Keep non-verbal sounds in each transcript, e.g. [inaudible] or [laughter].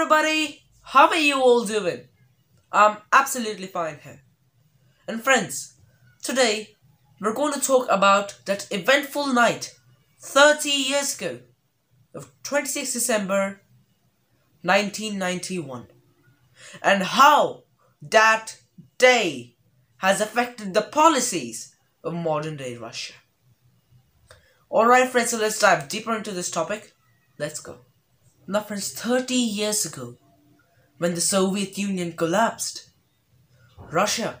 everybody, how are you all doing? I'm absolutely fine here. And friends, today we're going to talk about that eventful night 30 years ago of 26 December 1991 and how that day has affected the policies of modern day Russia. Alright friends, so let's dive deeper into this topic. Let's go. Now friends, 30 years ago, when the Soviet Union collapsed, Russia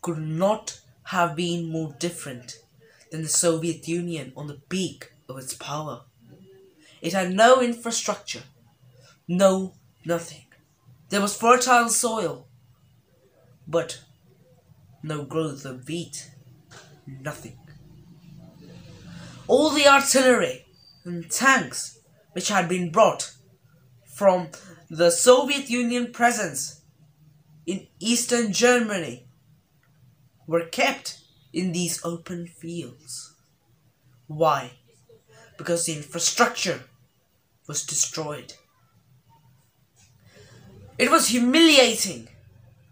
could not have been more different than the Soviet Union on the peak of its power. It had no infrastructure, no nothing. There was fertile soil, but no growth of wheat, nothing. All the artillery and tanks which had been brought from the Soviet Union presence in eastern Germany were kept in these open fields. Why? Because the infrastructure was destroyed. It was humiliating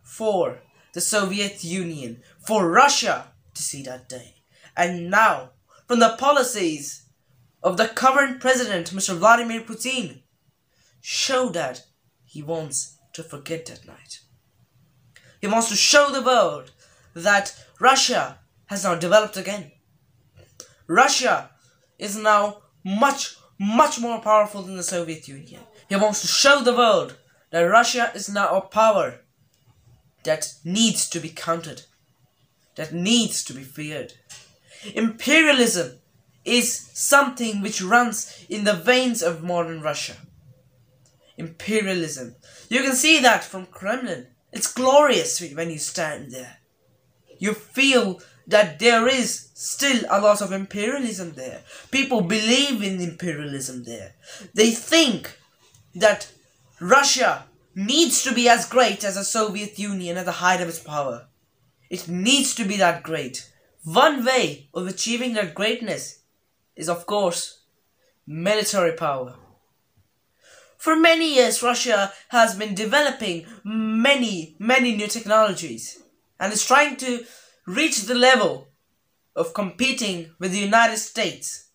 for the Soviet Union, for Russia to see that day. And now, from the policies of the current president, Mr. Vladimir Putin, show that he wants to forget that night. He wants to show the world that Russia has now developed again. Russia is now much, much more powerful than the Soviet Union. He wants to show the world that Russia is now a power that needs to be counted, that needs to be feared. Imperialism is something which runs in the veins of modern Russia. Imperialism. You can see that from Kremlin. It's glorious when you stand there. You feel that there is still a lot of imperialism there. People believe in imperialism there. They think that Russia needs to be as great as the Soviet Union at the height of its power. It needs to be that great. One way of achieving that greatness is, of course, military power. For many years, Russia has been developing many, many new technologies and is trying to reach the level of competing with the United States.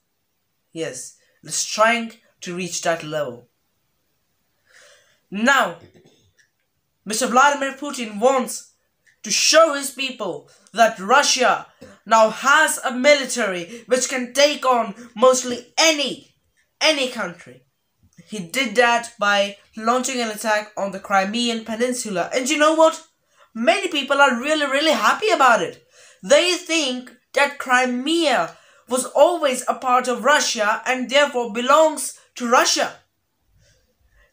Yes, it's trying to reach that level. Now, Mr. Vladimir Putin wants to show his people that Russia now has a military which can take on mostly any, any country. He did that by launching an attack on the Crimean Peninsula. And you know what? Many people are really, really happy about it. They think that Crimea was always a part of Russia and therefore belongs to Russia.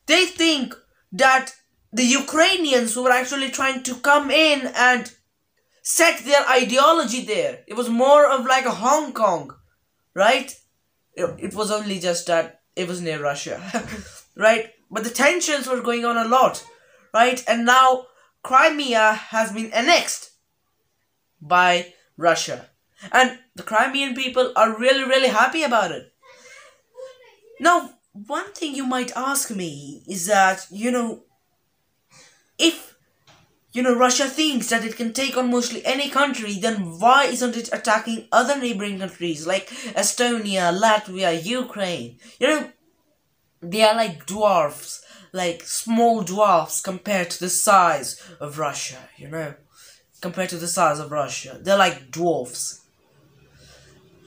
They think that the Ukrainians who were actually trying to come in and set their ideology there. It was more of like a Hong Kong, right? It, was only just that it was near Russia, [laughs] right? But the tensions were going on a lot, right? And now Crimea has been annexed by Russia. And the Crimean people are really, really happy about it. Now, one thing you might ask me is that, you know, you know Russia thinks that it can take on mostly any country, then why isn't it attacking other neighboring countries like Estonia, Latvia, Ukraine? You know, they are like dwarfs, like small dwarfs compared to the size of Russia, you know, compared to the size of Russia. They're like dwarfs.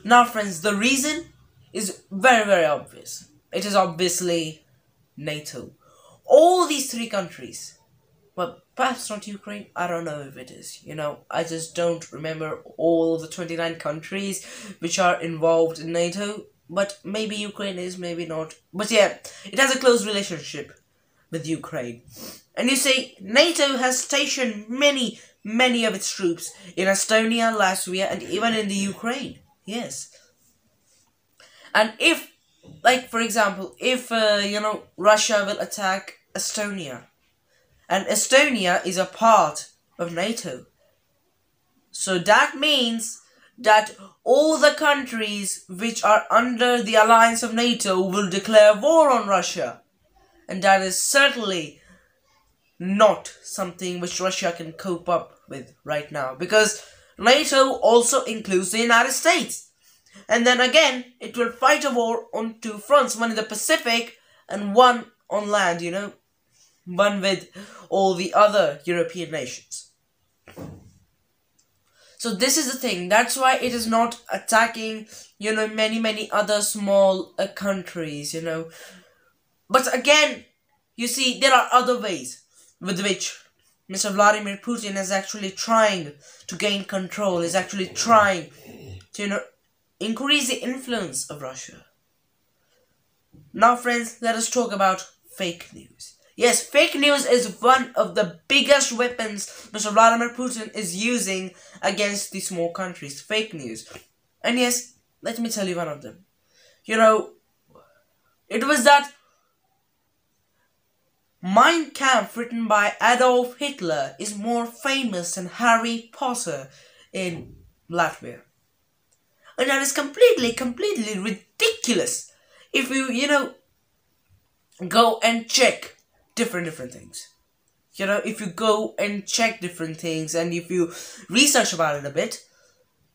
Now, friends, the reason is very, very obvious. It is obviously NATO. All these three countries but perhaps not Ukraine. I don't know if it is. You know, I just don't remember all the 29 countries which are involved in NATO. But maybe Ukraine is, maybe not. But yeah, it has a close relationship with Ukraine. And you see, NATO has stationed many, many of its troops in Estonia, Latvia, and even in the Ukraine. Yes. And if, like, for example, if, uh, you know, Russia will attack Estonia, and Estonia is a part of NATO. So that means that all the countries which are under the alliance of NATO will declare war on Russia. And that is certainly not something which Russia can cope up with right now because NATO also includes the United States. And then again, it will fight a war on two fronts, one in the Pacific and one on land, you know, one with all the other European nations. So this is the thing. That's why it is not attacking, you know, many many other small uh, countries, you know. But again, you see, there are other ways with which Mr. Vladimir Putin is actually trying to gain control. Is actually trying to, you know, increase the influence of Russia. Now, friends, let us talk about fake news. Yes, fake news is one of the biggest weapons Mr. Vladimir Putin is using against these small countries. Fake news. And yes, let me tell you one of them. You know, it was that Mein Kampf written by Adolf Hitler is more famous than Harry Potter in Latvia. And that is completely, completely ridiculous. If you, you know, go and check different different things. You know if you go and check different things and if you research about it a bit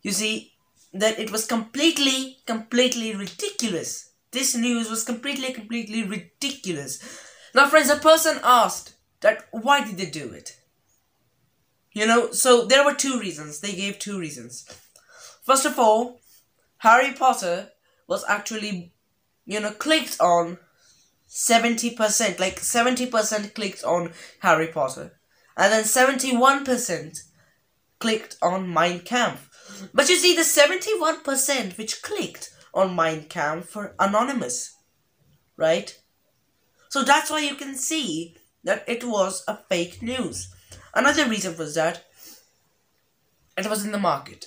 you see that it was completely completely ridiculous. This news was completely completely ridiculous. Now friends a person asked that why did they do it? You know so there were two reasons. They gave two reasons. First of all harry potter was actually you know clicked on 70%, like 70% clicked on Harry Potter. And then 71% clicked on Mein Kampf. But you see, the 71% which clicked on Mein Kampf were anonymous. Right? So that's why you can see that it was a fake news. Another reason was that it was in the market.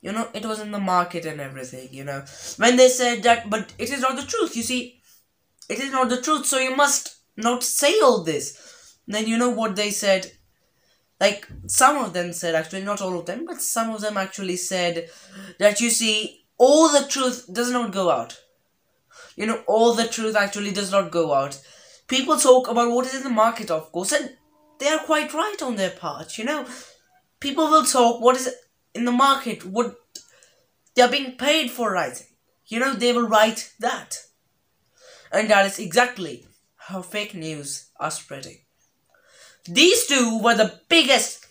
You know, it was in the market and everything, you know. When they said that, but it is not the truth. You see, it is not the truth, so you must not say all this. Then you know what they said. Like, some of them said, actually, not all of them, but some of them actually said that you see, all the truth does not go out. You know, all the truth actually does not go out. People talk about what is in the market, of course, and they are quite right on their part, you know. People will talk what is in the market, what they are being paid for writing. You know, they will write that. And that is exactly how fake news are spreading. These two were the biggest,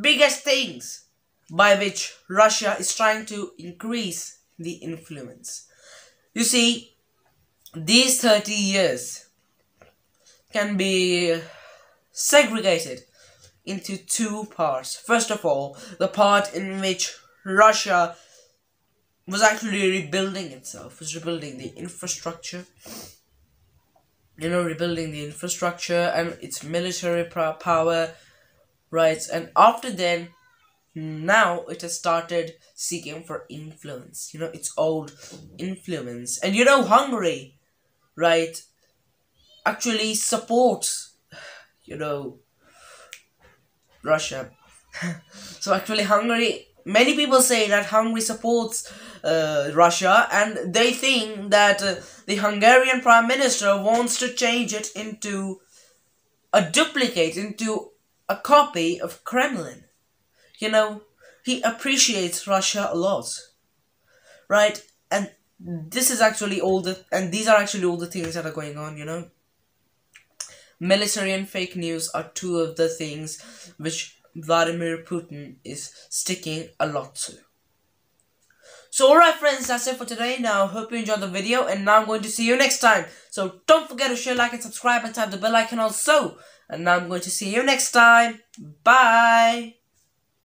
biggest things by which Russia is trying to increase the influence. You see, these 30 years can be segregated into two parts. First of all, the part in which Russia was actually rebuilding itself, was rebuilding the infrastructure, you know, rebuilding the infrastructure and its military power, right? And after then, now it has started seeking for influence, you know, its old influence. And you know, Hungary, right, actually supports, you know, Russia. [laughs] so actually, Hungary, many people say that Hungary supports uh, Russia, and they think that uh, the Hungarian Prime Minister wants to change it into a duplicate, into a copy of Kremlin. You know, he appreciates Russia a lot, right? And this is actually all the, and these are actually all the things that are going on, you know. Military and fake news are two of the things which Vladimir Putin is sticking a lot to. So alright friends, that's it for today. Now, hope you enjoyed the video and now I'm going to see you next time. So don't forget to share, like and subscribe and tap the bell icon also. And now I'm going to see you next time. Bye.